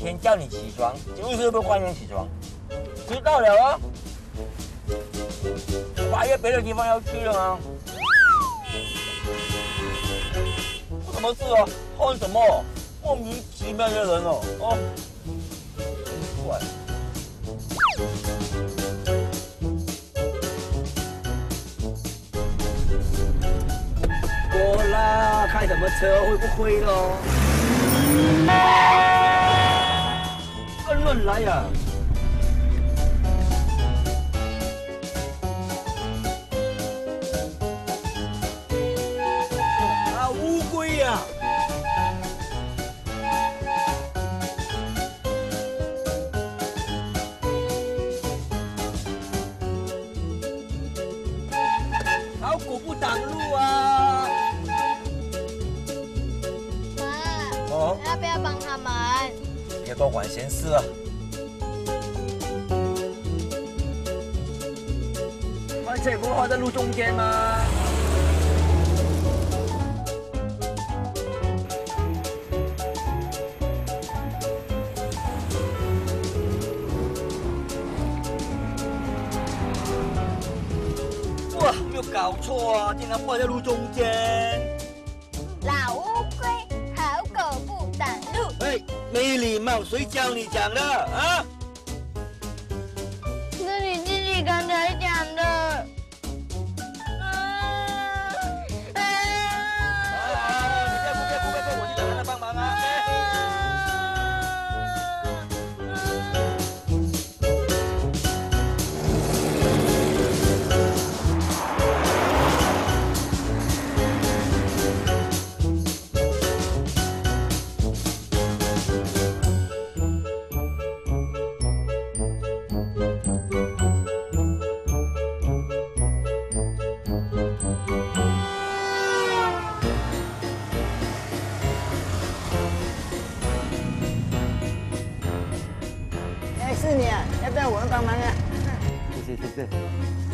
天叫你起床，就是不欢迎起床。知道了啊。八月别的地方要去了吗？什么事啊？换什么？莫名其妙的人哦，哦，怪。过啦，开什么车会不会咯？不挡路啊！妈，哦，要不要帮他们？别多管闲事啊。而且不画在路中间吗？有搞错啊，竟然放在路中间！老乌龟，好狗不挡路。哎，没礼貌，谁教你讲的啊？你，要不要我们帮忙啊？谢谢谢谢。